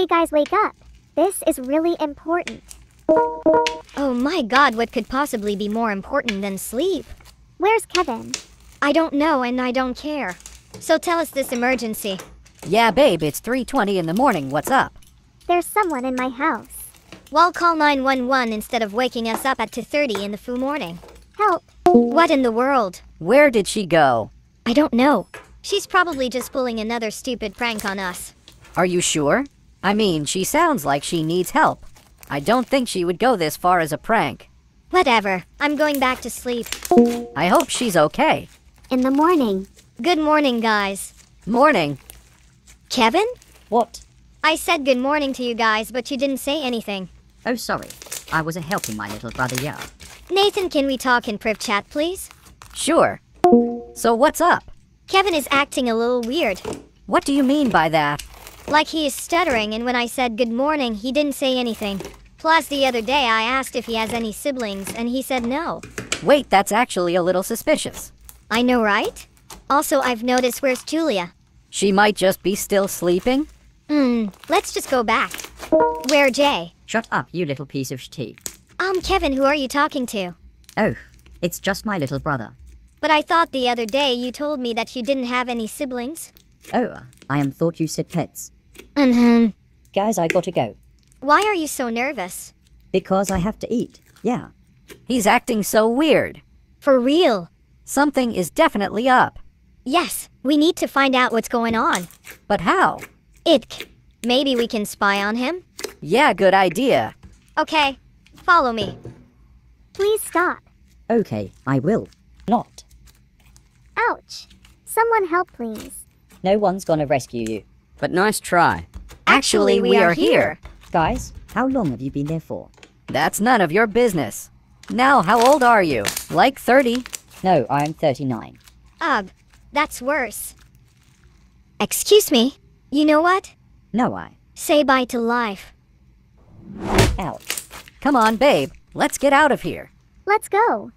Hey guys, wake up. This is really important. Oh my god, what could possibly be more important than sleep? Where's Kevin? I don't know and I don't care. So tell us this emergency. Yeah, babe, it's 3:20 in the morning. What's up? There's someone in my house. Well, call 911 instead of waking us up at 2.30 in the foo morning. Help. What in the world? Where did she go? I don't know. She's probably just pulling another stupid prank on us. Are you sure? I mean, she sounds like she needs help. I don't think she would go this far as a prank. Whatever. I'm going back to sleep. I hope she's okay. In the morning. Good morning, guys. Morning. Kevin? What? I said good morning to you guys, but you didn't say anything. Oh, sorry. I was helping my little brother, yeah. Nathan, can we talk in priv chat, please? Sure. So what's up? Kevin is acting a little weird. What do you mean by that? Like he is stuttering, and when I said good morning, he didn't say anything. Plus, the other day I asked if he has any siblings, and he said no. Wait, that's actually a little suspicious. I know, right? Also, I've noticed where's Julia? She might just be still sleeping? Hmm, let's just go back. Where Jay? Shut up, you little piece of tea. Um, Kevin, who are you talking to? Oh, it's just my little brother. But I thought the other day you told me that you didn't have any siblings. Oh, I am thought you said pets. Mm-hmm. Guys, I gotta go. Why are you so nervous? Because I have to eat. Yeah. He's acting so weird. For real? Something is definitely up. Yes, we need to find out what's going on. But how? Itk. Maybe we can spy on him? Yeah, good idea. Okay, follow me. Please stop. Okay, I will. Not. Ouch. Someone help, please. No one's gonna rescue you. But nice try. Actually, we are here. Guys, how long have you been there for? That's none of your business. Now, how old are you? Like 30? No, I am 39. Ugh, that's worse. Excuse me. You know what? No, I. Say bye to life. Ouch. Come on, babe. Let's get out of here. Let's go.